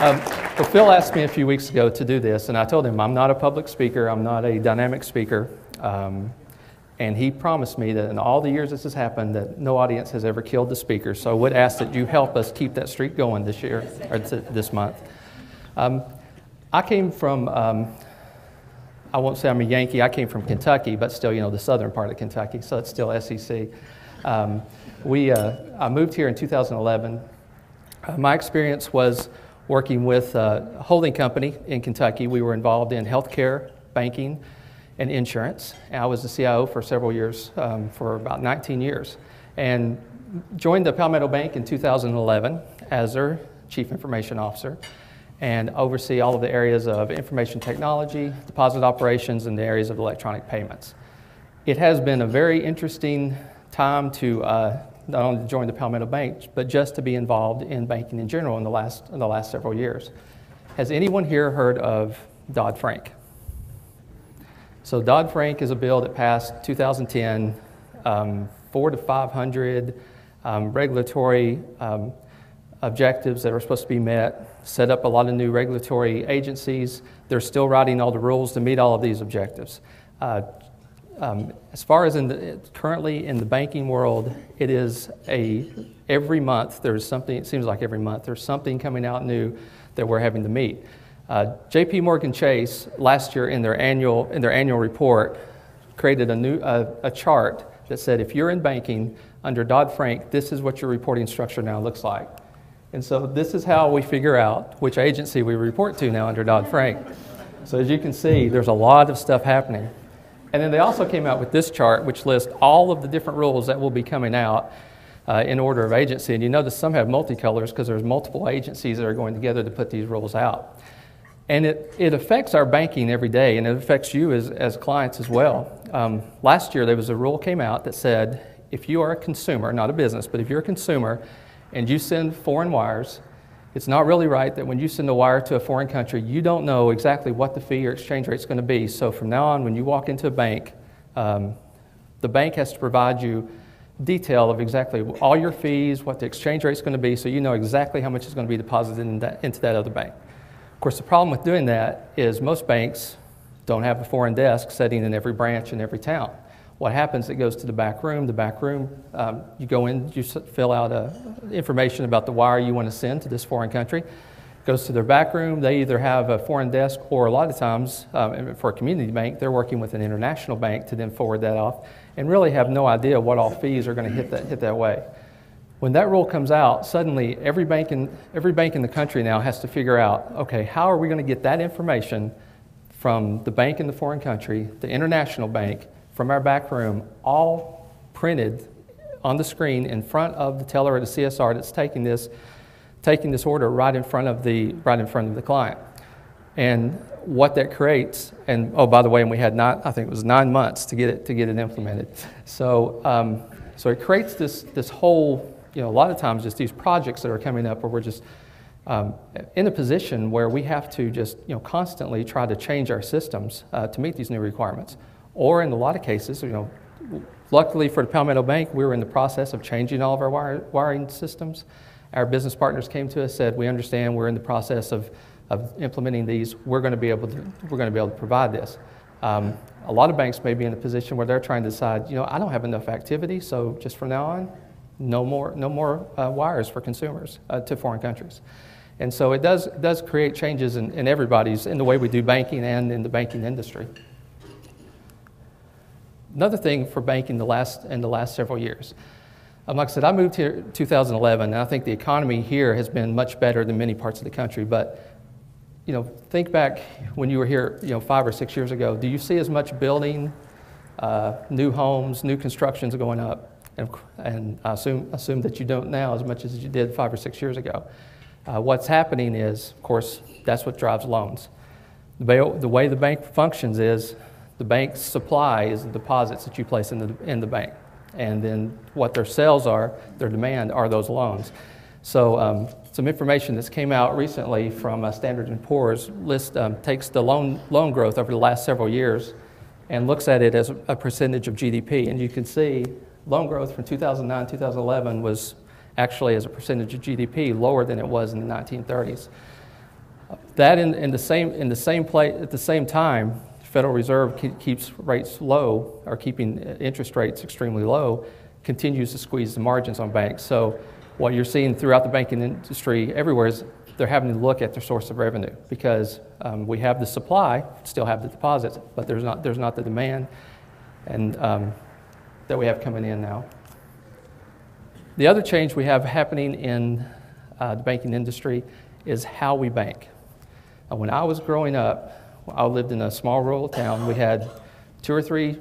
Um, well, Phil asked me a few weeks ago to do this, and I told him I'm not a public speaker, I'm not a dynamic speaker. Um, and he promised me that in all the years this has happened, that no audience has ever killed the speaker. So I would ask that you help us keep that streak going this year, or this month. Um, I came from, um, I won't say I'm a Yankee, I came from Kentucky, but still, you know, the southern part of Kentucky, so it's still SEC. Um, we, uh, I moved here in 2011. Uh, my experience was working with a holding company in Kentucky. We were involved in healthcare, banking, and insurance. And I was the CIO for several years, um, for about 19 years, and joined the Palmetto Bank in 2011 as their chief information officer and oversee all of the areas of information technology, deposit operations, and the areas of electronic payments. It has been a very interesting time to uh, not only to join the Palmetto Bank, but just to be involved in banking in general in the last, in the last several years. Has anyone here heard of Dodd Frank? So, Dodd Frank is a bill that passed 2010, um, four to 500 um, regulatory um, objectives that are supposed to be met, set up a lot of new regulatory agencies. They're still writing all the rules to meet all of these objectives. Uh, um, as far as in the, currently in the banking world, it is a every month there's something. It seems like every month there's something coming out new that we're having to meet. Uh, J.P. Morgan Chase last year in their annual in their annual report created a new uh, a chart that said if you're in banking under Dodd Frank, this is what your reporting structure now looks like. And so this is how we figure out which agency we report to now under Dodd Frank. So as you can see, there's a lot of stuff happening. And then they also came out with this chart, which lists all of the different rules that will be coming out uh, in order of agency. And you notice some have multicolors because there's multiple agencies that are going together to put these rules out. And it, it affects our banking every day, and it affects you as, as clients as well. Um, last year, there was a rule came out that said if you are a consumer, not a business, but if you're a consumer and you send foreign wires, it's not really right that when you send a wire to a foreign country, you don't know exactly what the fee or exchange rate is going to be. So from now on, when you walk into a bank, um, the bank has to provide you detail of exactly all your fees, what the exchange rate is going to be, so you know exactly how much is going to be deposited in that, into that other bank. Of course, the problem with doing that is most banks don't have a foreign desk sitting in every branch in every town. What happens, it goes to the back room. The back room, um, you go in, you fill out uh, information about the wire you want to send to this foreign country. Goes to their back room. They either have a foreign desk or a lot of times, um, for a community bank, they're working with an international bank to then forward that off and really have no idea what all fees are going to hit that, hit that way. When that rule comes out, suddenly every bank, in, every bank in the country now has to figure out okay, how are we going to get that information from the bank in the foreign country, the international bank, from our back room, all printed on the screen in front of the teller or the CSR that's taking this, taking this order right in front of the, right in front of the client. And what that creates, and oh, by the way, and we had not, I think it was nine months to get it, to get it implemented. So, um, so it creates this, this whole, you know, a lot of times just these projects that are coming up where we're just um, in a position where we have to just, you know, constantly try to change our systems uh, to meet these new requirements. Or in a lot of cases, you know, luckily for the Palmetto Bank, we were in the process of changing all of our wire, wiring systems. Our business partners came to us, said, "We understand. We're in the process of, of implementing these. We're going to be able to we're going to be able to provide this." Um, a lot of banks may be in a position where they're trying to decide, you know, I don't have enough activity, so just from now on, no more no more uh, wires for consumers uh, to foreign countries. And so it does does create changes in, in everybody's in the way we do banking and in the banking industry another thing for banking the last, in the last several years. Um, like I said, I moved here in 2011, and I think the economy here has been much better than many parts of the country. But you know, think back when you were here, you know, five or six years ago. Do you see as much building, uh, new homes, new constructions going up? And, and, I assume, assume that you don't now as much as you did five or six years ago. Uh, what's happening is, of course, that's what drives loans. The way the bank functions is the bank's supply is the deposits that you place in the, in the bank. And then what their sales are, their demand are those loans. So um, some information that's came out recently from uh, Standard & Poor's list um, takes the loan, loan growth over the last several years and looks at it as a percentage of GDP. And you can see loan growth from 2009 2011 was actually as a percentage of GDP lower than it was in the 1930s. That in, in the same in the same place at the same time, Federal Reserve keeps rates low or keeping interest rates extremely low, continues to squeeze the margins on banks. So what you're seeing throughout the banking industry everywhere is they're having to look at their source of revenue because um, we have the supply, still have the deposits, but there's not there's not the demand, and um, that we have coming in now. The other change we have happening in uh, the banking industry is how we bank. Uh, when I was growing up, I lived in a small rural town. We had two or three,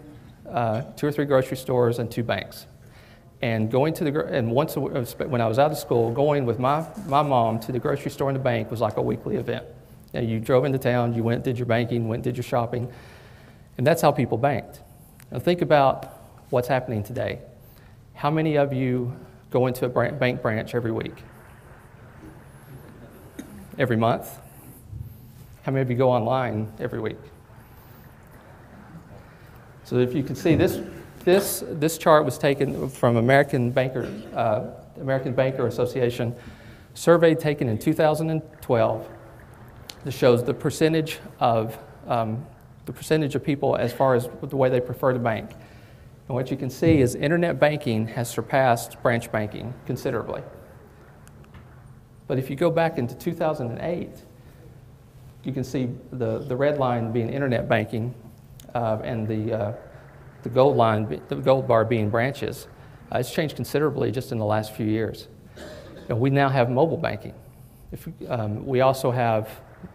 uh, two or three grocery stores and two banks. And going to the and once a, when I was out of school, going with my, my mom to the grocery store and the bank was like a weekly event. You, know, you drove into town, you went, did your banking, went, did your shopping, and that's how people banked. Now think about what's happening today. How many of you go into a bank branch every week? Every month? Of you go online every week? So if you can see this, this, this chart was taken from American Banker, uh, American Banker Association survey taken in 2012 that shows the percentage of um, the percentage of people as far as the way they prefer to bank. And what you can see is internet banking has surpassed branch banking considerably. But if you go back into 2008, you can see the, the red line being internet banking uh, and the, uh, the gold line, the gold bar being branches. Uh, it's changed considerably just in the last few years. And we now have mobile banking. If, um, we also have,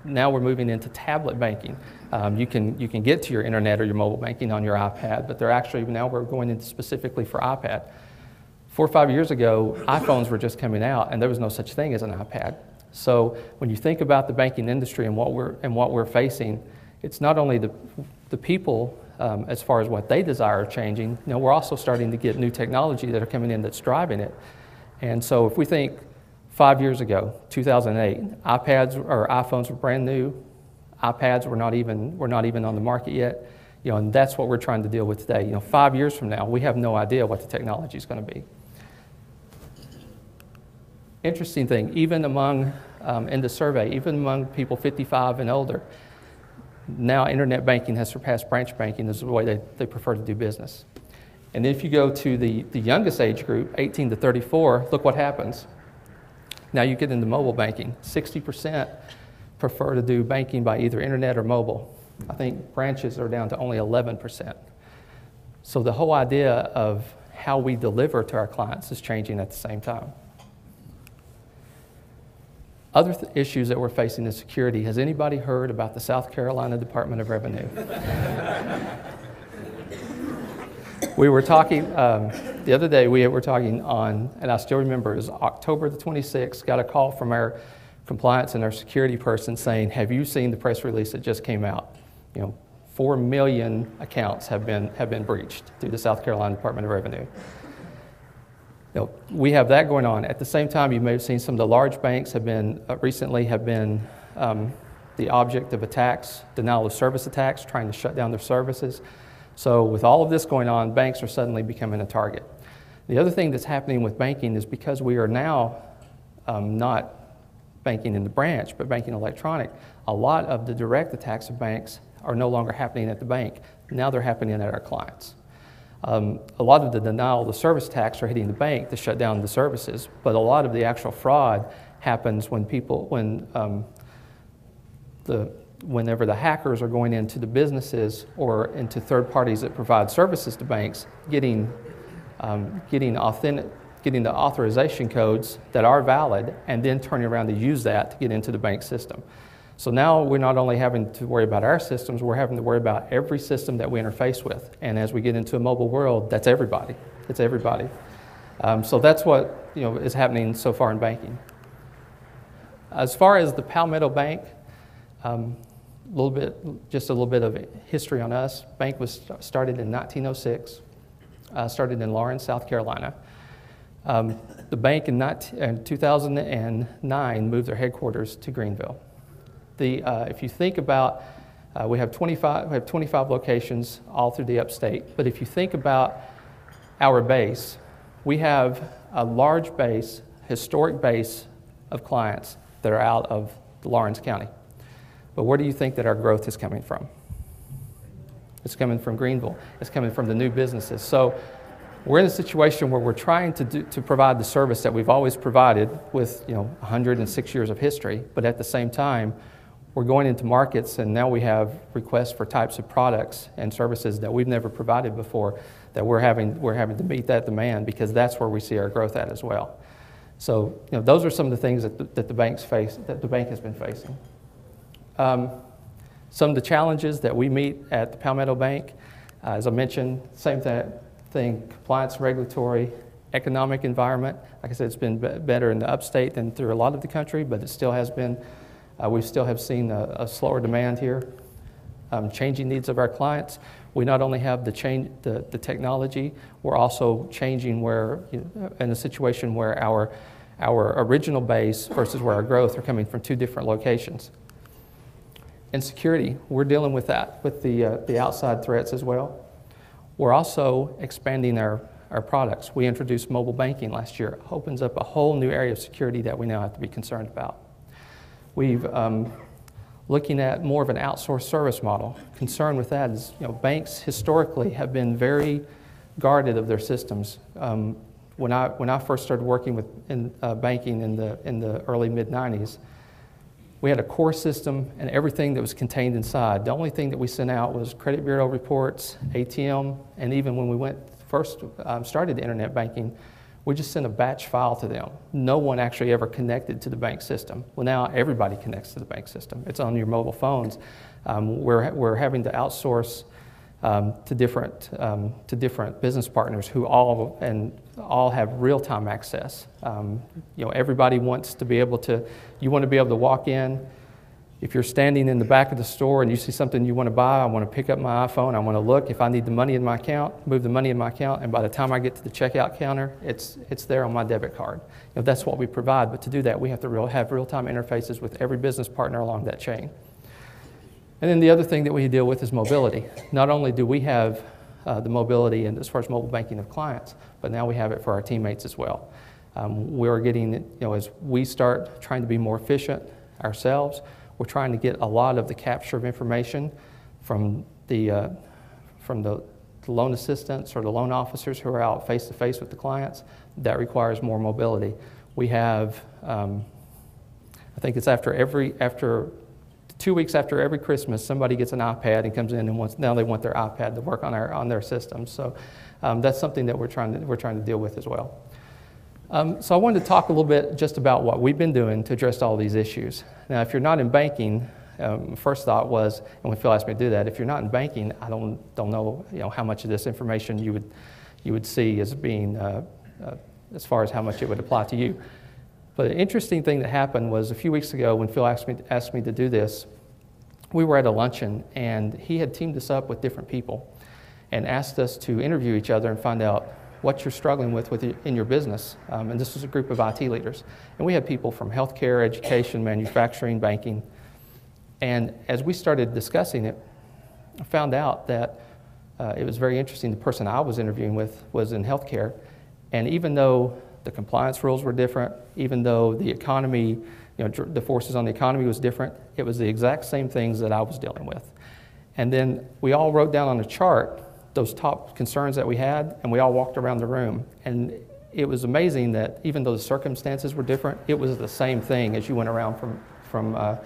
now we're moving into tablet banking. Um, you, can, you can get to your internet or your mobile banking on your iPad, but they're actually, now we're going into specifically for iPad. Four or five years ago, iPhones were just coming out, and there was no such thing as an iPad. So when you think about the banking industry and what we're, and what we're facing, it's not only the, the people um, as far as what they desire are changing, you know, we're also starting to get new technology that are coming in that's driving it. And so if we think five years ago, 2008, iPads or iPhones were brand new, iPads were not even, were not even on the market yet. You know, and that's what we're trying to deal with today. You know, five years from now, we have no idea what the technology is going to be interesting thing, even among, um, in the survey, even among people 55 and older, now internet banking has surpassed branch banking as the way they, they prefer to do business. And if you go to the, the youngest age group, 18 to 34, look what happens. Now you get into mobile banking. 60% prefer to do banking by either internet or mobile. I think branches are down to only 11%. So the whole idea of how we deliver to our clients is changing at the same time. Other th- issues that we're facing in security. Has anybody heard about the South Carolina Department of Revenue? we were talking um, the other day. We were talking on, and I still remember it was October the 26th. Got a call from our compliance and our security person saying, "Have you seen the press release that just came out? You know, four million accounts have been have been breached through the South Carolina Department of Revenue." You know, we have that going on. At the same time, you may have seen some of the large banks have been uh, recently have been um, the object of attacks, denial of service attacks, trying to shut down their services. So, with all of this going on, banks are suddenly becoming a target. The other thing that's happening with banking is because we are now um, not banking in the branch, but banking electronic, a lot of the direct attacks of banks are no longer happening at the bank. Now they're happening at our clients. Um, a lot of the denial of the service tax are hitting the bank to shut down the services, but a lot of the actual fraud happens when people, when um, the, whenever the hackers are going into the businesses or into third parties that provide services to banks, getting, um, getting, authentic, getting the authorization codes that are valid, and then turning around to use that to get into the bank system. So now we're not only having to worry about our systems, we're having to worry about every system that we interface with. And as we get into a mobile world, that's everybody. It's everybody. Um, so that's what you know is happening so far in banking. As far as the Palmetto Bank, um, little bit, just a little bit of history on us. Bank was started in 1906. Uh, started in Laurens, South Carolina. Um, the bank in, 19, in 2009 moved their headquarters to Greenville. The, uh, if you think about, uh, we, have 25, we have 25 locations all through the upstate, but if you think about our base, we have a large base, historic base of clients that are out of Laurens County. But where do you think that our growth is coming from? It's coming from Greenville. It's coming from the new businesses. So we're in a situation where we're trying to, do, to provide the service that we've always provided with you know 106 years of history, but at the same time, we're going into markets and now we have requests for types of products and services that we've never provided before that we're having, we're having to meet that demand because that's where we see our growth at as well. So you know, those are some of the things that the, that the banks face, that the bank has been facing. Um, some of the challenges that we meet at the Palmetto Bank, uh, as I mentioned, same thing, compliance, regulatory, economic environment. Like I said, it's been better in the upstate than through a lot of the country, but it still has been, uh, we still have seen a, a slower demand here. Um, changing needs of our clients. We not only have the, change, the, the technology, we're also changing where, in a situation where our, our original base versus where our growth are coming from two different locations and security. We're dealing with that, with the, uh, the outside threats as well. We're also expanding our, our products. We introduced mobile banking last year. It opens up a whole new area of security that we now have to be concerned about. We've um, looking at more of an outsourced service model. Concern with that is, you know, banks historically have been very guarded of their systems. Um, when I when I first started working with in, uh, banking in the in the early mid '90s, we had a core system and everything that was contained inside. The only thing that we sent out was credit bureau reports, ATM, and even when we went first um, started internet banking, we just sent a batch file to them. No one actually ever connected to the bank system. Well, now everybody connects to the bank system. It's on your mobile phones. Um, we're, we're having to outsource um, to different um, to different business partners who all and all have real-time access. Um, you know, everybody wants to be able to. You want to be able to walk in. If you're standing in the back of the store and you see something you want to buy, I want to pick up my iPhone. I want to look if I need the money in my account, move the money in my account, and by the time I get to the checkout counter, it's it's there on my debit card. You know, that's what we provide. But to do that, we have to real, have real-time interfaces with every business partner along that chain. And then the other thing that we deal with is mobility. Not only do we have uh, the mobility and as far as mobile banking of clients, but now we have it for our teammates as well. Um, we're getting, you know, as we start trying to be more efficient ourselves, we're trying to get a lot of the capture of information from the, uh, from the, the loan assistants or the loan officers who are out face to face with the clients. That requires more mobility. We have, um, I think it's after every, after two weeks after every Christmas, somebody gets an iPad and comes in and wants, now they want their iPad to work on, our, on their system. So um, that's something that we're trying to, we're trying to deal with as well. Um, so I wanted to talk a little bit just about what we've been doing to address all these issues. Now, if you're not in banking, um, first thought was, and when Phil asked me to do that, if you're not in banking, I don't, don't know, you know how much of this information you would, you would see as being, uh, uh, as far as how much it would apply to you. But an interesting thing that happened was a few weeks ago when Phil asked me, asked me to do this, we were at a luncheon and he had teamed us up with different people and asked us to interview each other and find out what you're struggling with, in your business. Um, and this was a group of IT leaders. And we had people from healthcare, education, manufacturing, banking. And as we started discussing it, I found out that uh, it was very interesting. The person I was interviewing with was in healthcare. And even though the compliance rules were different, even though the economy, you know, the forces on the economy was different, it was the exact same things that I was dealing with. And then we all wrote down on a chart those top concerns that we had, and we all walked around the room. And it was amazing that even though the circumstances were different, it was the same thing as you went around from, from, uh,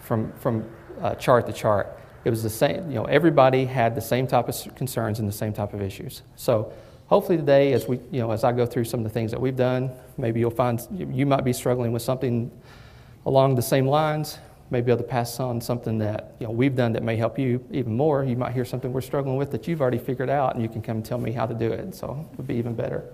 from, from uh, chart to chart. It was the same, you know, everybody had the same type of concerns and the same type of issues. So hopefully today, as we, you know, as I go through some of the things that we've done, maybe you'll find you might be struggling with something along the same lines. Maybe able to pass on something that you know we've done that may help you even more. You might hear something we're struggling with that you've already figured out, and you can come and tell me how to do it. So it would be even better.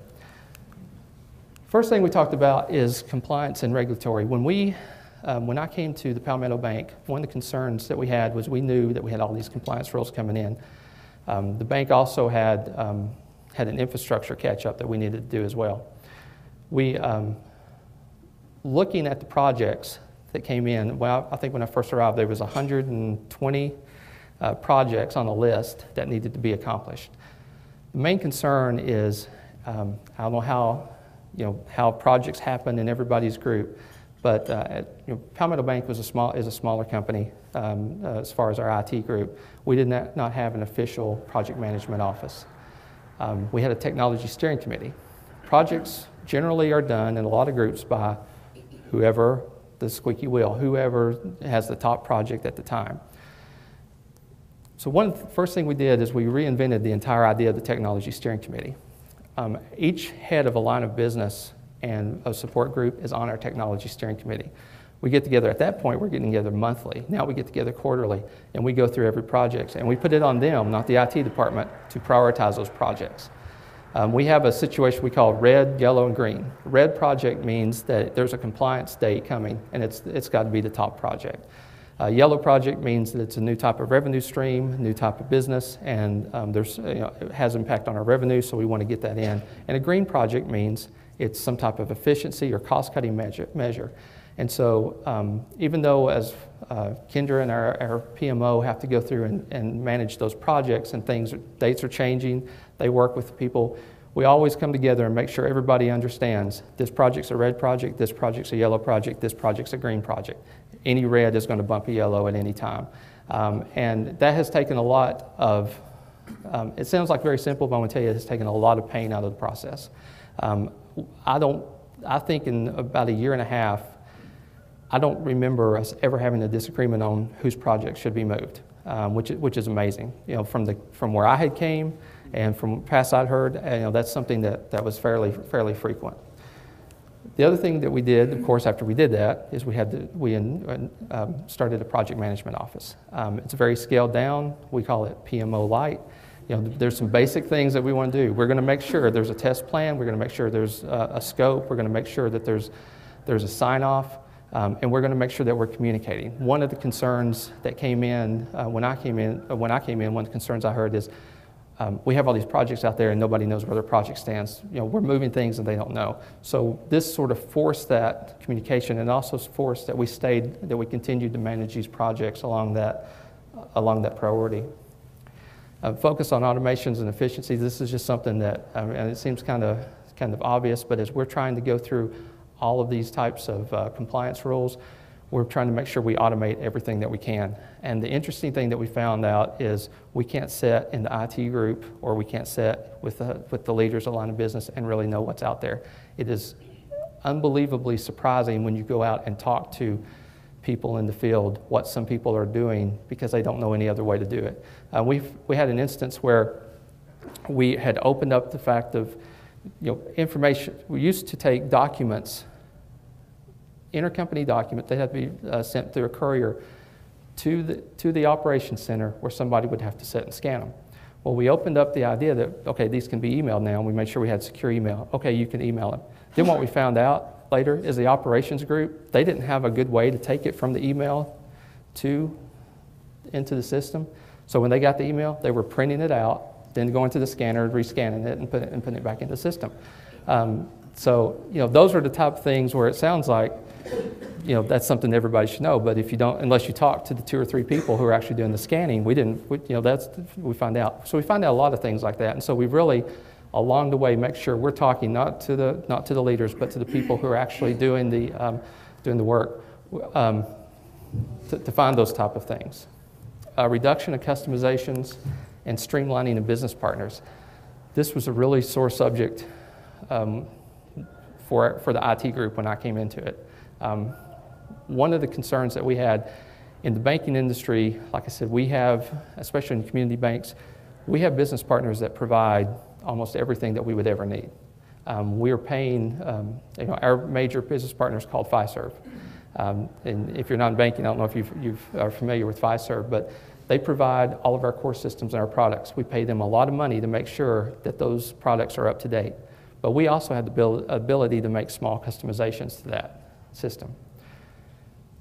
First thing we talked about is compliance and regulatory. When we um, when I came to the Palmetto Bank, one of the concerns that we had was we knew that we had all these compliance rules coming in. Um, the bank also had um, had an infrastructure catch up that we needed to do as well. We, um, looking at the projects that came in, well, I think when I first arrived, there was 120 uh, projects on the list that needed to be accomplished. The main concern is, um, I don't know how, you know, how projects happen in everybody's group, But uh, you know, Palmetto Bank was a small, is a smaller company um, uh, as far as our IT group. We did not, not have an official project management office. Um, we had a technology steering committee. Projects generally are done in a lot of groups by whoever the squeaky wheel, whoever has the top project at the time. So one first thing we did is we reinvented the entire idea of the technology steering committee. Um, each head of a line of business and a support group is on our technology steering committee. We get together at that point, we're getting together monthly. Now we get together quarterly and we go through every project and we put it on them, not the IT department, to prioritize those projects. Um, we have a situation we call red, yellow, and green. Red project means that there's a compliance date coming and it's, it's got to be the top project. Uh, yellow project means that it's a new type of revenue stream, new type of business, and um, there's, you know, it has impact on our revenue, so we want to get that in. And a green project means it's some type of efficiency or cost-cutting measure. measure. And so um, even though as uh, Kendra and our, our, PMO have to go through and, and manage those projects and things, dates are changing, they work with people, we always come together and make sure everybody understands this project's a red project, this project's a yellow project, this project's a green project. Any red is going to bump a yellow at any time. Um, and that has taken a lot of, um, it sounds like very simple, but I'm going to tell you it has taken a lot of pain out of the process. Um, I don't, I think in about a year and a half, I don't remember us ever having a disagreement on whose project should be moved, um, which, which is amazing. You know, from, the, from where I had came and from past I'd heard, you know, that's something that, that was fairly, fairly frequent. The other thing that we did, of course, after we did that, is we had to, we in, um, started a project management office. Um, it's very scaled down. We call it PMO Light you know, there's some basic things that we want to do. We're going to make sure there's a test plan. We're going to make sure there's a, a scope. We're going to make sure that there's, there's a sign off. Um, and we're going to make sure that we're communicating. One of the concerns that came in uh, when I came in, uh, when I came in, one of the concerns I heard is um, we have all these projects out there and nobody knows where their project stands. You know, we're moving things and they don't know. So this sort of forced that communication and also forced that we stayed, that we continued to manage these projects along that, along that priority. Uh, focus on automations and efficiency. This is just something that, I mean, it seems kind of, kind of obvious, but as we're trying to go through all of these types of uh, compliance rules, we're trying to make sure we automate everything that we can. And the interesting thing that we found out is we can't sit in the IT group or we can't sit with the, with the leaders of line of business and really know what's out there. It is unbelievably surprising when you go out and talk to people in the field what some people are doing because they don't know any other way to do it. Uh, we we had an instance where we had opened up the fact of you know, information. We used to take documents, intercompany document. they had to be uh, sent through a courier to the, to the operations center where somebody would have to sit and scan them. Well, we opened up the idea that, okay, these can be emailed now, and we made sure we had secure email. Okay, you can email them. Then what we found out later is the operations group. They didn't have a good way to take it from the email to into the system. So when they got the email, they were printing it out, then going to the scanner, rescanning it, and, put it, and putting it back in the system. Um, so, you know, those are the type of things where it sounds like, you know, that's something everybody should know. But if you don't, unless you talk to the two or three people who are actually doing the scanning, we didn't, we, you know, that's, we find out. So we find out a lot of things like that. And so we really along the way make sure we're talking not to the, not to the leaders, but to the people who are actually doing the, um, doing the work um, to, to, find those type of things. A reduction of customizations and streamlining of business partners. This was a really sore subject um, for, for the IT group when I came into it. Um, one of the concerns that we had in the banking industry, like I said, we have, especially in community banks, we have business partners that provide almost everything that we would ever need. Um, we are paying, um, you know, our major business partner is called Fiserv. Um, and if you're not in banking, I don't know if you are familiar with Fiserv, but they provide all of our core systems and our products. We pay them a lot of money to make sure that those products are up to date. But we also have the ability to make small customizations to that system.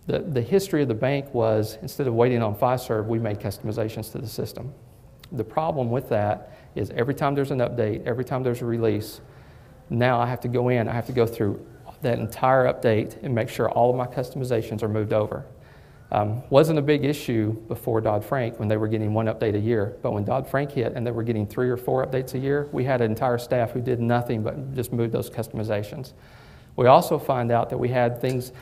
The, the history of the bank was instead of waiting on Fiserv, we made customizations to the system. The problem with that is every time there's an update, every time there's a release, now I have to go in, I have to go through that entire update and make sure all of my customizations are moved over. Um, wasn't a big issue before Dodd-Frank when they were getting one update a year, but when Dodd-Frank hit and they were getting three or four updates a year, we had an entire staff who did nothing but just move those customizations. We also find out that we had things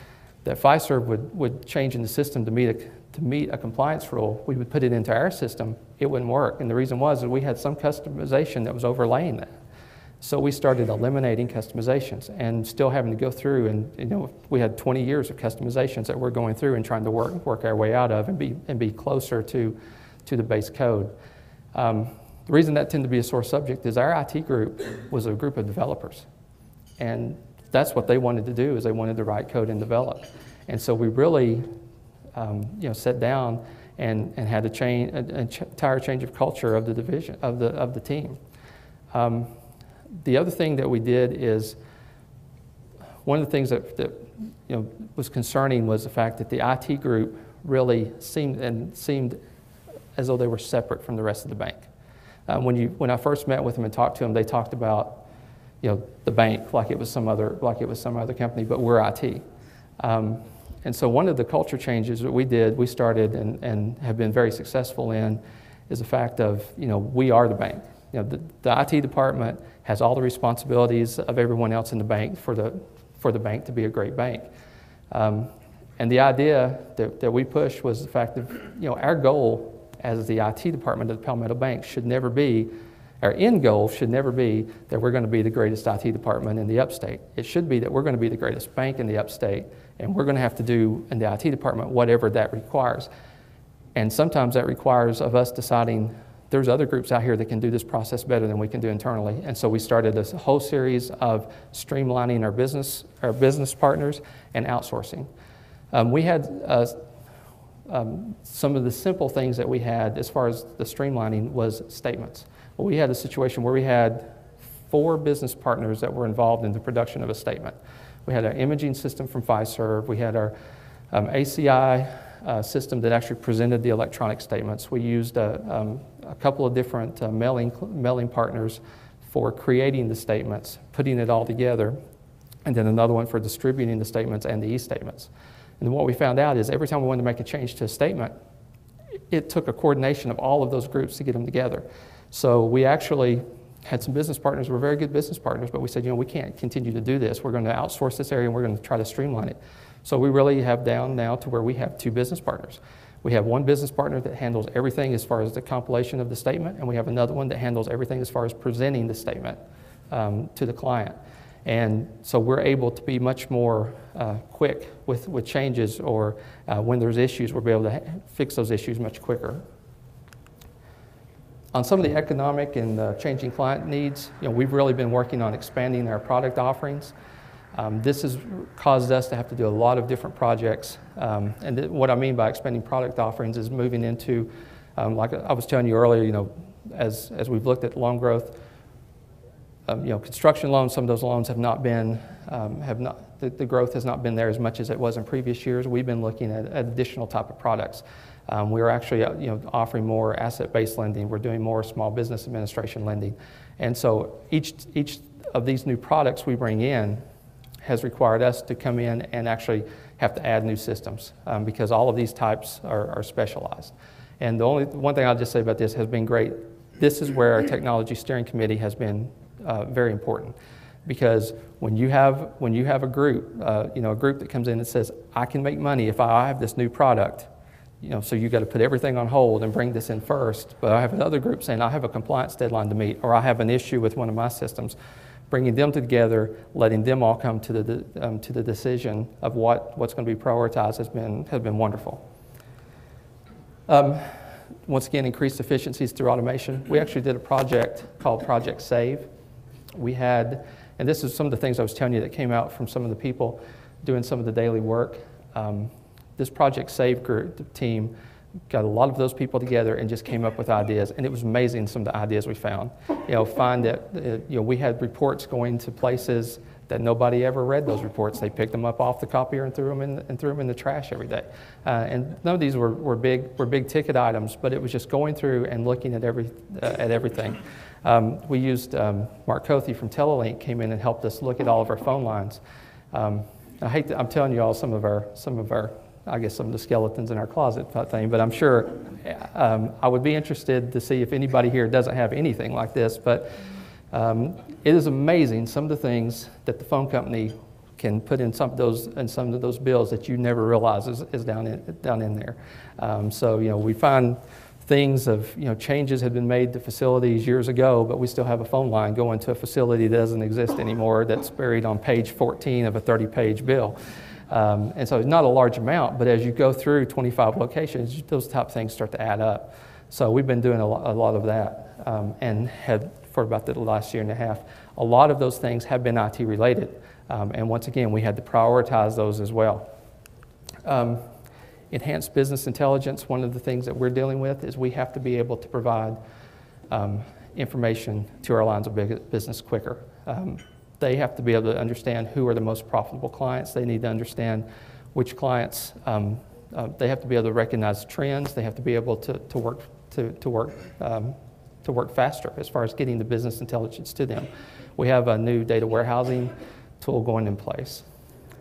that Fiserv would, would change in the system to meet, a, to meet a compliance rule, we would put it into our system, it wouldn't work. And the reason was that we had some customization that was overlaying that. So we started eliminating customizations and still having to go through and you know we had 20 years of customizations that we're going through and trying to work work our way out of and be and be closer to to the base code. Um, the reason that tended to be a sore subject is our IT group was a group of developers, and that's what they wanted to do is they wanted to write code and develop, and so we really um, you know sat down and, and had a change an entire change of culture of the division of the of the team. Um, the other thing that we did is one of the things that, that you know, was concerning was the fact that the IT group really seemed and seemed as though they were separate from the rest of the bank. Um, when, you, when I first met with them and talked to them, they talked about you know, the bank like it was some other, like it was some other company, but we're IT. Um, and so one of the culture changes that we did, we started and, and have been very successful in, is the fact of, you know, we are the bank. You know, the, the IT department has all the responsibilities of everyone else in the bank for the, for the bank to be a great bank. Um, and the idea that, that we pushed was the fact that you know, our goal as the IT department of the Palmetto Bank should never be, our end goal should never be that we're going to be the greatest IT department in the upstate. It should be that we're going to be the greatest bank in the upstate, and we're going to have to do in the IT department whatever that requires. And sometimes that requires of us deciding there's other groups out here that can do this process better than we can do internally. And so we started a whole series of streamlining our business, our business partners and outsourcing. Um, we had uh, um, some of the simple things that we had as far as the streamlining was statements. Well, we had a situation where we had four business partners that were involved in the production of a statement. We had our imaging system from Fiserv, we had our um, ACI uh, system that actually presented the electronic statements. We used a, um, a couple of different uh, mailing, mailing partners for creating the statements, putting it all together, and then another one for distributing the statements and the e-statements. And what we found out is every time we wanted to make a change to a statement, it took a coordination of all of those groups to get them together. So we actually had some business partners, we're very good business partners, but we said, you know, we can't continue to do this. We're going to outsource this area and we're going to try to streamline it. So we really have down now to where we have two business partners. We have one business partner that handles everything as far as the compilation of the statement, and we have another one that handles everything as far as presenting the statement um, to the client. And so we're able to be much more uh, quick with, with changes, or uh, when there's issues, we'll be able to fix those issues much quicker. On some of the economic and uh, changing client needs, you know, we've really been working on expanding our product offerings. Um, this has caused us to have to do a lot of different projects. Um, and th- what I mean by expanding product offerings is moving into, um, like I was telling you earlier, you know, as, as we've looked at loan growth, um, you know, construction loans, some of those loans have not been, um, have not, the, the, growth has not been there as much as it was in previous years. We've been looking at, at additional type of products. Um, we're actually, uh, you know, offering more asset-based lending. We're doing more small business administration lending. And so each, each of these new products we bring in has required us to come in and actually have to add new systems um, because all of these types are, are, specialized. And the only one thing I'll just say about this has been great. This is where our technology steering committee has been uh, very important because when you have when you have a group, uh, you know, a group that comes in and says, "I can make money if I have this new product," you know, so you got to put everything on hold and bring this in first. But I have another group saying, "I have a compliance deadline to meet," or "I have an issue with one of my systems." bringing them together, letting them all come to the, um, to the decision of what, what's going to be prioritized has been, has been wonderful. Um, once again, increased efficiencies through automation. We actually did a project called Project Save. We had, and this is some of the things I was telling you that came out from some of the people doing some of the daily work. Um, this Project Save group team got a lot of those people together and just came up with ideas. And it was amazing some of the ideas we found. You know, find that uh, you know we had reports going to places that nobody ever read those reports. They picked them up off the copier and threw them in, and threw them in the trash every day. Uh, and none of these were, were big were big ticket items, but it was just going through and looking at every uh, at everything. Um, we used um, Mark Cothy from Telelink came in and helped us look at all of our phone lines. Um, I hate to, I'm telling you all some of our some of our I guess some of the skeletons in our closet type thing. But I'm sure um, I would be interested to see if anybody here doesn't have anything like this. But um, it is amazing some of the things that the phone company can put in some of those in some of those bills that you never realize is, is down in down in there. Um, so you know we find things of you know changes had been made to facilities years ago, but we still have a phone line going to a facility that doesn't exist anymore that's buried on page 14 of a 30-page bill. Um, and so not a large amount, but as you go through 25 locations, those type of things start to add up. So we've been doing a lot, a lot of that um, and had for about the last year and a half. A lot of those things have been IT related. Um, and once again, we had to prioritize those as well. Um, enhanced business intelligence, one of the things that we're dealing with is we have to be able to provide um, information to our lines of business quicker. They have to be able to understand who are the most profitable clients. They need to understand which clients, um, uh, they have to be able to recognize trends. They have to be able to, to work, to, to, work, um, to work faster as far as getting the business intelligence to them. We have a new data warehousing tool going in place.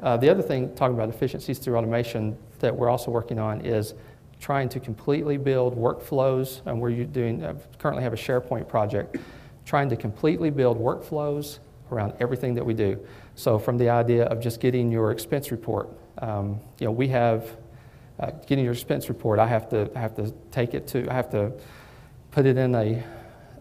Uh, the other thing, talking about efficiencies through automation, that we're also working on is trying to completely build workflows, and we're doing uh, currently have a SharePoint project, trying to completely build workflows around everything that we do. So from the idea of just getting your expense report, um, you know, we have uh, getting your expense report. I have to I have to take it to I have to put it in a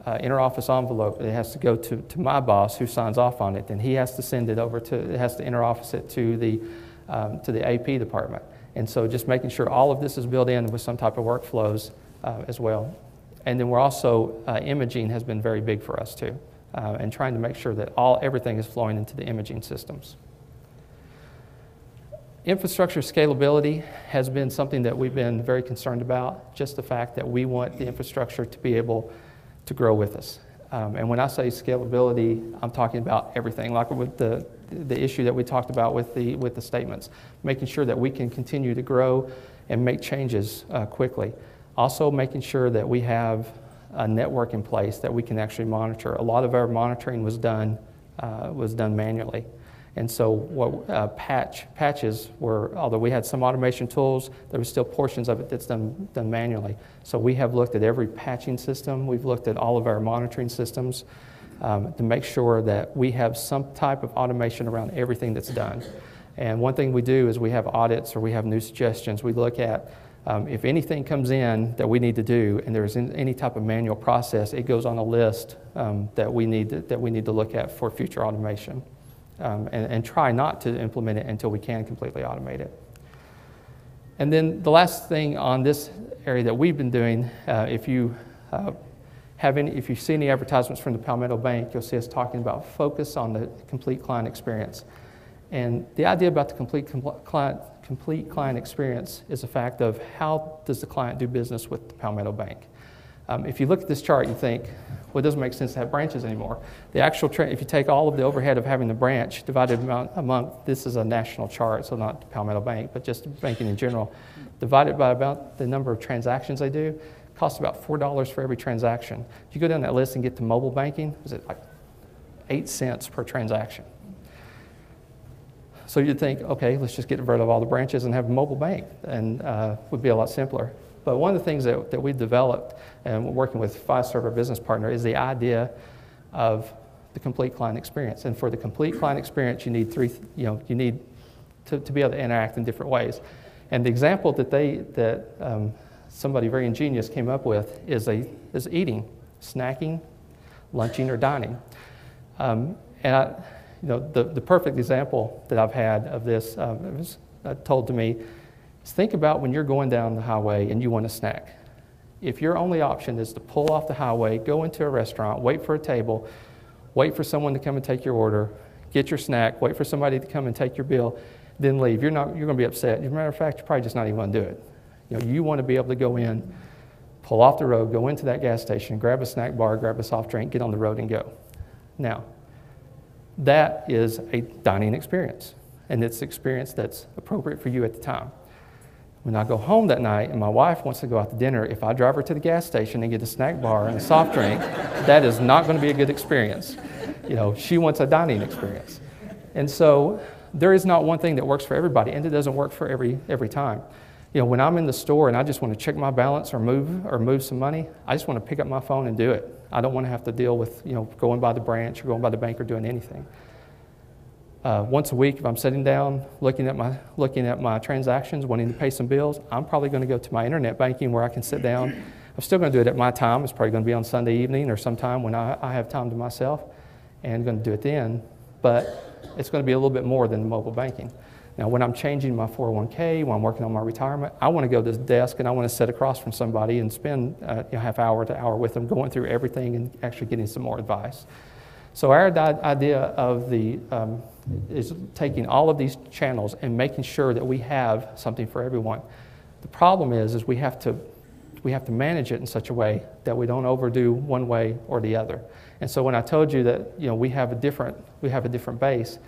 uh, interoffice envelope. It has to go to, to my boss who signs off on it. Then he has to send it over to, it has to interoffice it to the, um, to the AP department. And so just making sure all of this is built in with some type of workflows uh, as well. And then we're also, uh, imaging has been very big for us too. Uh, and trying to make sure that all, everything is flowing into the imaging systems. Infrastructure scalability has been something that we've been very concerned about, just the fact that we want the infrastructure to be able to grow with us. Um, and when I say scalability, I'm talking about everything, like with the, the issue that we talked about with the, with the statements, making sure that we can continue to grow and make changes uh, quickly. Also, making sure that we have a network in place that we can actually monitor. A lot of our monitoring was done, uh, was done manually. And so what uh, patch, patches were, although we had some automation tools, there was still portions of it that's done, done manually. So we have looked at every patching system. We've looked at all of our monitoring systems um, to make sure that we have some type of automation around everything that's done. And one thing we do is we have audits or we have new suggestions. We look at um, if anything comes in that we need to do and there's any type of manual process, it goes on a list um, that, we need to, that we need to look at for future automation um, and, and try not to implement it until we can completely automate it. And then the last thing on this area that we've been doing, uh, if you uh, have any, if you see any advertisements from the Palmetto Bank, you'll see us talking about focus on the complete client experience. And the idea about the complete client, complete client experience is a fact of how does the client do business with the Palmetto Bank. Um, if you look at this chart, you think, well, it doesn't make sense to have branches anymore. The actual, if you take all of the overhead of having the branch divided among, among, this is a national chart, so not Palmetto Bank, but just banking in general, divided by about the number of transactions they do, costs about $4 for every transaction. If you go down that list and get to mobile banking, is it like 8 cents per transaction? So you'd think, okay, let's just get rid of all the branches and have a mobile bank, and uh, would be a lot simpler. But one of the things that, that we've developed and working with Fiserv, our business partner, is the idea of the complete client experience. And for the complete client experience, you need three, you know, you need to, to be able to interact in different ways. And the example that they, that um, somebody very ingenious came up with is, a, is eating, snacking, lunching, or dining. Um, and I, you know, the, the perfect example that I've had of this um, was uh, told to me is think about when you're going down the highway and you want a snack. If your only option is to pull off the highway, go into a restaurant, wait for a table, wait for someone to come and take your order, get your snack, wait for somebody to come and take your bill, then leave. You're, not, you're going to be upset. As a matter of fact, you're probably just not even going to do it. You, know, you want to be able to go in, pull off the road, go into that gas station, grab a snack bar, grab a soft drink, get on the road and go. Now, that is a dining experience, and it's an experience that's appropriate for you at the time. When I go home that night and my wife wants to go out to dinner, if I drive her to the gas station and get a snack bar and a soft drink, that is not going to be a good experience. You know, she wants a dining experience. And so there is not one thing that works for everybody, and it doesn't work for every, every time. You know, when I'm in the store and I just want to check my balance or move or move some money, I just want to pick up my phone and do it. I don't want to have to deal with, you know, going by the branch or going by the bank or doing anything. uh, once a week, if I'm sitting down looking at my looking at my transactions, wanting to pay some bills, I'm probably going to go to my internet banking where I can sit down. I'm still going to do it at my time. It's probably going to be on Sunday evening or sometime when I, I have time to myself, and going to do it then. But it's going to be a little bit more than mobile banking. Now, when I'm changing my 401k, when I'm working on my retirement, I want to go to the desk and I want to sit across from somebody and spend uh, you know, half hour to hour with them going through everything and actually getting some more advice. So our idea of the um, is taking all of these channels and making sure that we have something for everyone. The problem is, is we have to we have to manage it in such a way that we don't overdo one way or the other. And so when I told you that you know we have a different we have a different base,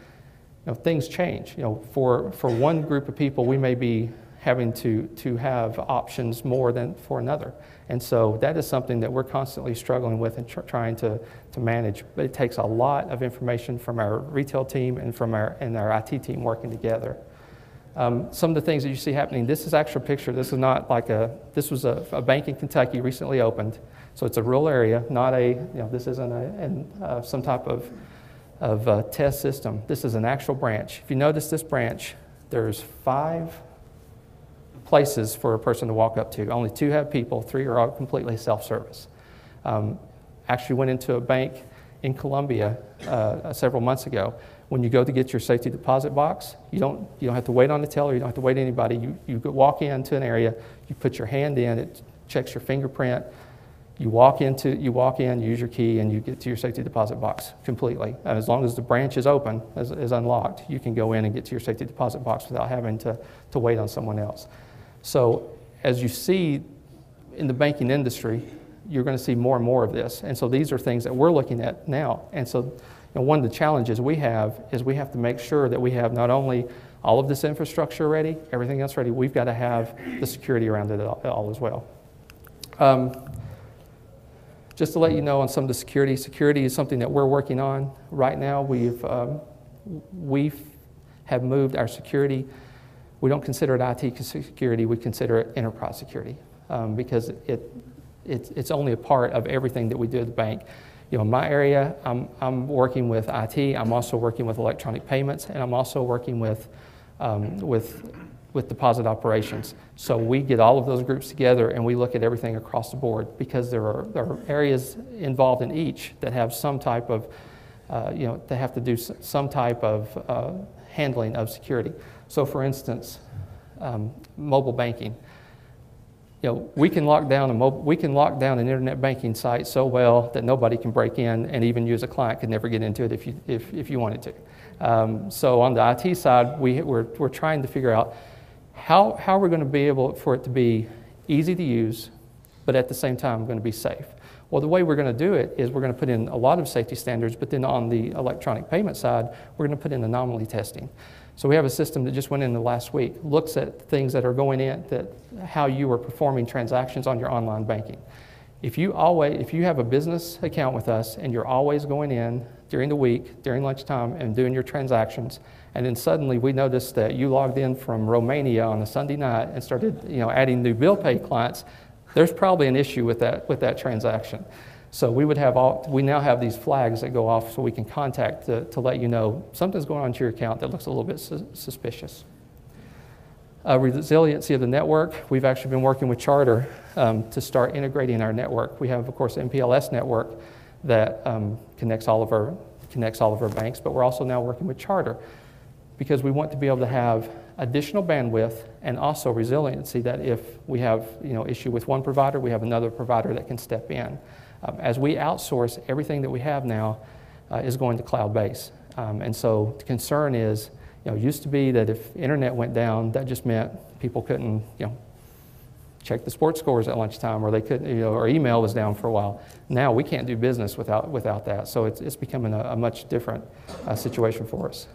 you know, things change. You know, for for one group of people, we may be having to to have options more than for another. And so that is something that we're constantly struggling with and tr- trying to, to manage. But it takes a lot of information from our retail team and from our and our IT team working together. Um, some of the things that you see happening. This is actual picture. This is not like a. This was a, a bank in Kentucky recently opened, so it's a rural area, not a. You know, this isn't a in, uh, some type of of uh, test system. This is an actual branch. If you notice this branch, there's five places for a person to walk up to. Only two have people. Three are all completely self-service. Um, actually, went into a bank in Columbia uh, several months ago when you go to get your safety deposit box, you don't, you don't have to wait on the teller, you don't have to wait anybody. You, you walk into an area, you put your hand in, it checks your fingerprint. You walk into, you walk in, use your key, and you get to your safety deposit box completely. And as long as the branch is open, is, is unlocked, you can go in and get to your safety deposit box without having to, to wait on someone else. So as you see in the banking industry, you're going to see more and more of this. And so these are things that we're looking at now. And so and one of the challenges we have is we have to make sure that we have not only all of this infrastructure ready, everything else ready, we've got to have the security around it all as well. Um, just to let you know on some of the security, security is something that we're working on right now. We've um, we have moved our security. We don't consider it IT security. We consider it enterprise security um, because it, it, it's only a part of everything that we do at the bank you know, in my area, I'm, I'm working with IT, I'm also working with electronic payments, and I'm also working with, um, with, with deposit operations. So we get all of those groups together and we look at everything across the board because there are, there are areas involved in each that have some type of, uh, you know, they have to do some type of uh, handling of security. So for instance, um, mobile banking you know, we can lock down a mobile, we can lock down an internet banking site so well that nobody can break in, and even use a client could never get into it if you if, if you wanted to. Um, so on the IT side, we we're we're trying to figure out how how we're going to be able for it to be easy to use, but at the same time going to be safe. Well, the way we're going to do it is we're going to put in a lot of safety standards, but then on the electronic payment side, we're going to put in anomaly testing. So we have a system that just went in the last week, looks at things that are going in, that how you are performing transactions on your online banking. If you always, if you have a business account with us and you're always going in during the week, during lunchtime, and doing your transactions, and then suddenly we noticed that you logged in from Romania on a Sunday night and started, you know, adding new bill pay clients, there's probably an issue with that with that transaction. So we would have all, we now have these flags that go off so we can contact to, to let you know something's going on to your account that looks a little bit su- suspicious. Uh, resiliency of the network, we've actually been working with Charter um, to start integrating our network. We have, of course, MPLS network that um, connects all of our connects all of our banks, but we're also now working with Charter because we want to be able to have additional bandwidth and also resiliency that if we have you know issue with one provider, we have another provider that can step in. Um, as we outsource, everything that we have now uh, is going to cloud base. Um, and so the concern is, you know, used to be that if internet went down, that just meant people couldn't, you know, check the sports scores at lunchtime, or they couldn't, you know, or email was down for a while. Now we can't do business without without that. So it's it's becoming a, a much different uh, situation for us.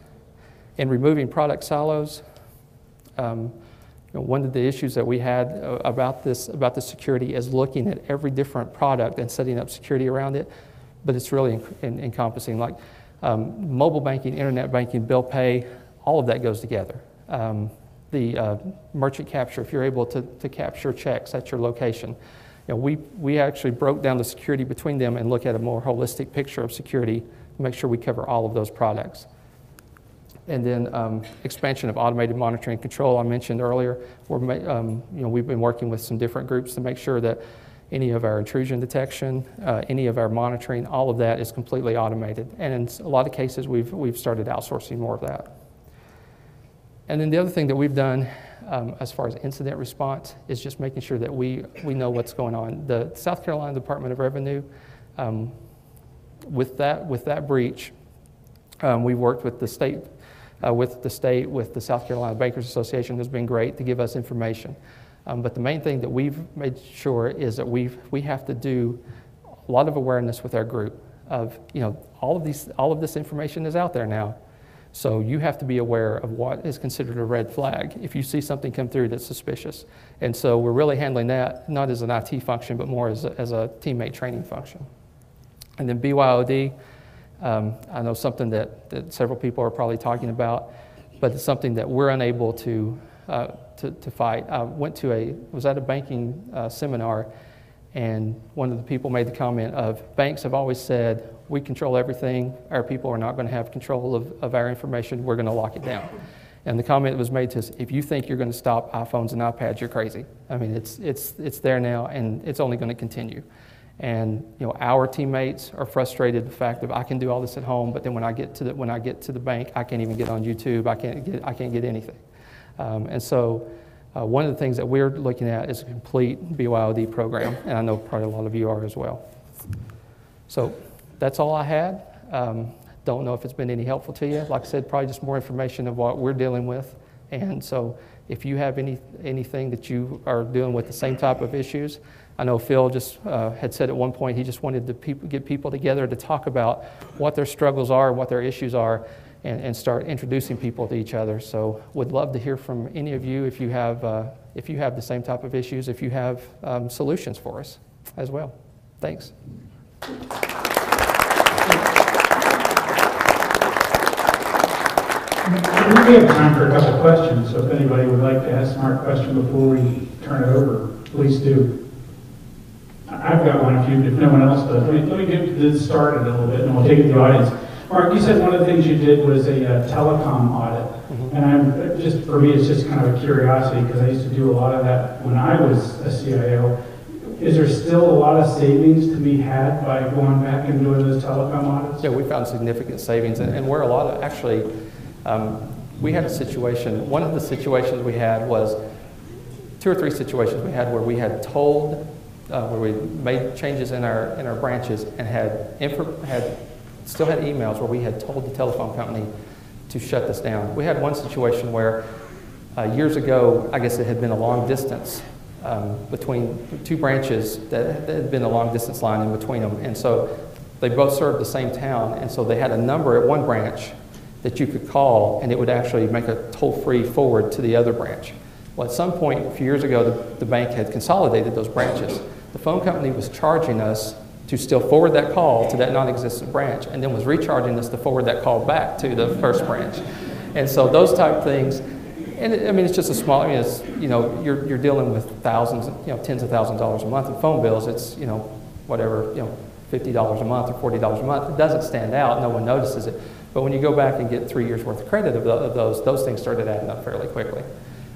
In removing product silos. Um, you know, one of the issues that we had uh, about this about the security is looking at every different product and setting up security around it, but it's really en- en- encompassing. Like um, mobile banking, internet banking, bill pay, all of that goes together. Um, the uh, merchant capture, if you're able to, to capture checks at your location, you know, we, we actually broke down the security between them and look at a more holistic picture of security to make sure we cover all of those products. And then um, expansion of automated monitoring and control I mentioned earlier. We're, um, you know, we've been working with some different groups to make sure that any of our intrusion detection, uh, any of our monitoring, all of that is completely automated. And in a lot of cases, we've, we've started outsourcing more of that. And then the other thing that we've done um, as far as incident response is just making sure that we, we know what's going on. The South Carolina Department of Revenue, um, with, that, with that breach, um, we worked with the state, uh, with the state, with the South Carolina Bankers Association, who's been great to give us information. Um, but the main thing that we've made sure is that we we have to do a lot of awareness with our group of, you know, all of, these, all of this information is out there now. So you have to be aware of what is considered a red flag if you see something come through that's suspicious. And so we're really handling that not as an IT function, but more as a, as a teammate training function. And then BYOD, um, I know something that, that several people are probably talking about, but it's something that we're unable to, uh, to, to, fight. I went to a, was at a banking uh, seminar, and one of the people made the comment of banks have always said, we control everything, our people are not going to have control of, of our information, we're going to lock it down. And the comment was made to us, if you think you're going to stop iPhones and iPads, you're crazy. I mean, it's, it's, it's there now, and it's only going to continue. And you know, our teammates are frustrated the fact that I can do all this at home, but then when I get to the, when I get to the bank, I can't even get on YouTube. I can't get, I can't get anything. Um, and so uh, one of the things that we're looking at is a complete BYOD program, and I know probably a lot of you are as well. So that's all I had. Um, don't know if it's been any helpful to you. Like I said, probably just more information of what we're dealing with. And so if you have any, anything that you are dealing with the same type of issues, I know Phil just uh, had said at one point he just wanted to pe- get people together to talk about what their struggles are, what their issues are, and, and start introducing people to each other. So, would love to hear from any of you if you have, uh, if you have the same type of issues, if you have um, solutions for us as well. Thanks. We have time for a couple of questions, so if anybody would like to ask Mark a question before we turn it over, please do. I've got one if you, if no one else does. Let me, let me get this started a little bit, and we'll take it to the audience. Mark, you said one of the things you did was a uh, telecom audit. And I'm, just, for me, it's just kind of a curiosity, because I used to do a lot of that when I was a CIO. Is there still a lot of savings to be had by going back and doing those telecom audits? Yeah, we found significant savings, and, and where a lot of, actually, um, we had a situation, one of the situations we had was, two or three situations we had where we had told, uh, where we made changes in our, in our branches and had, infor- had, still had emails where we had told the telephone company to shut this down. We had one situation where, uh, years ago, I guess it had been a long distance um, between two branches that, that had been a long distance line in between them. And so they both served the same town, and so they had a number at one branch that you could call, and it would actually make a toll-free forward to the other branch. Well, at some point, a few years ago, the, the bank had consolidated those branches. The phone company was charging us to still forward that call to that non-existent branch, and then was recharging us to forward that call back to the first branch. And so those type of things, and it, I mean, it's just a small, I mean, it's, you know, you're, you're dealing with thousands, you know, tens of thousands of dollars a month in phone bills. It's, you know, whatever, you know, $50 a month or $40 a month. It doesn't stand out. No one notices it. But when you go back and get three years worth of credit of, the, of those, those things started adding up fairly quickly.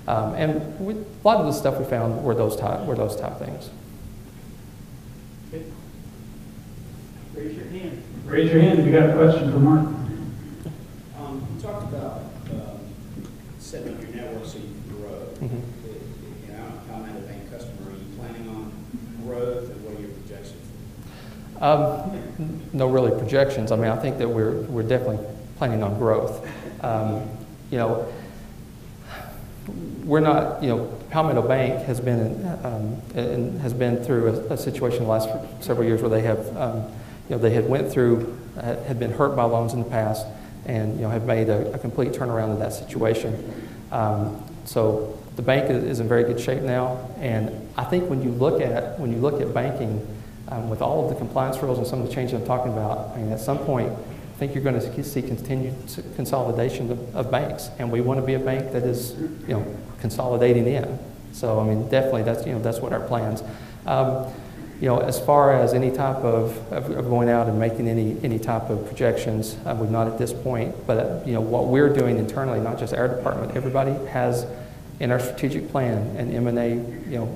Um, and we, a lot of the stuff we found were those type, were those type things. Raise your hand. Raise your hand if you got a question for Mark. Um, you talked about, um, setting up your network so you can grow. Mhm. You know, I'm I'm a bank customer, are you planning on growth and what are your projections? Um, no really projections. I mean, I think that we're, we're definitely planning on growth. Um, you know, we're not, you know, Palmetto Bank has been, um, and has been through a, a situation the last several years where they have, um, you know, they had went through, had been hurt by loans in the past, and you know, have made a, a complete turnaround in that situation. Um, so the bank is in very good shape now, and I think when you look at when you look at banking, um, with all of the compliance rules and some of the changes I'm talking about, I mean, at some point, I think you're going to see continued consolidation of, of banks, and we want to be a bank that is, you know, consolidating in. So, I mean, definitely, that's you know, that's what our plans. Um, You know, as far as any type of, of going out and making any, any type of projections, uh, we're not at this point. But, uh, you know, what we're doing internally, not just our department, everybody has in our strategic plan an M and A, you know,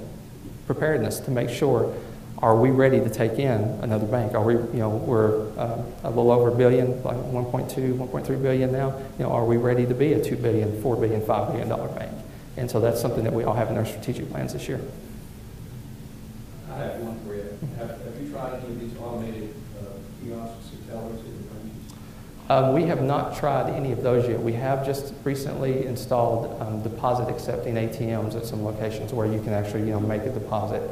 preparedness to make sure, are we ready to take in another bank? Are we, you know, we're uh, a little over a billion, like 1.2, 1.3 billion now. You know, are we ready to be a 2 billion, 4 billion, 5 billion dollar bank? And so that's something that we all have in our strategic plans this year. I have one for you. Have, have you tried any of these automated uh, kiosks and tellers in the branches? Um, we have not tried any of those yet. We have just recently installed um, deposit accepting ATMs at some locations where you can actually, you know, make a deposit.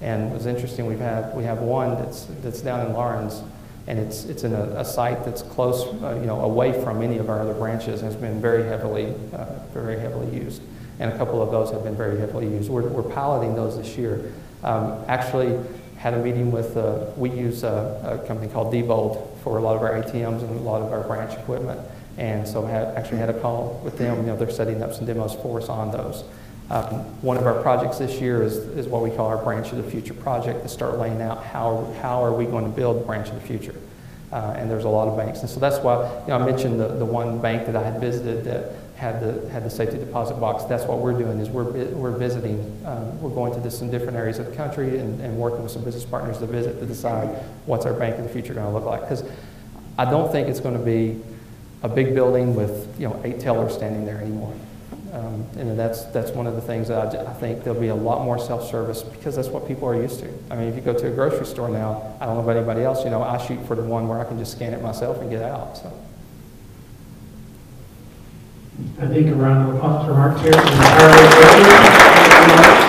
And it was interesting. We've had we have one that's that's down in Laurens, and it's it's in a, a site that's close, uh, you know, away from any of our other branches. and Has been very heavily uh, very heavily used, and a couple of those have been very heavily used. We're we're piloting those this year. Um, actually, had a meeting with, uh, we use a, a company called Diebold for a lot of our ATMs and a lot of our branch equipment. And so had, actually had a call with them, you know, they're setting up some demos for us on those. Um, one of our projects this year is, is what we call our Branch of the Future project to start laying out how, how are we going to build Branch of the Future. Uh, and there's a lot of banks. And so that's why, you know, I mentioned the, the one bank that I had visited that had the, had the safety deposit box. That's what we're doing is we're, we're visiting, um, we're going to some different areas of the country and, and working with some business partners to visit to decide what's our bank of the future going to look like. Because I don't think it's going to be a big building with, you know, eight tellers standing there anymore. Um, and that's, that's one of the things that I, I think there'll be a lot more self-service because that's what people are used to. I mean, if you go to a grocery store now, I don't know about anybody else, you know, I shoot for the one where I can just scan it myself and get out, so. I think a round applause for Mark Terry.